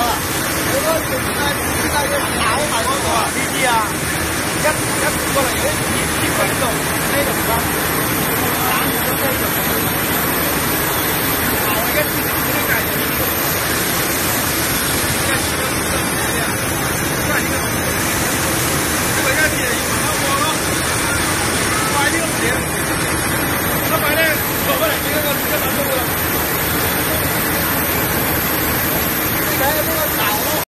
系咯，你嗌，仲嗌，仲嗌，嗌埋我。呢个啊，一一过嚟，一，一，一，一，一，一，一，一，一。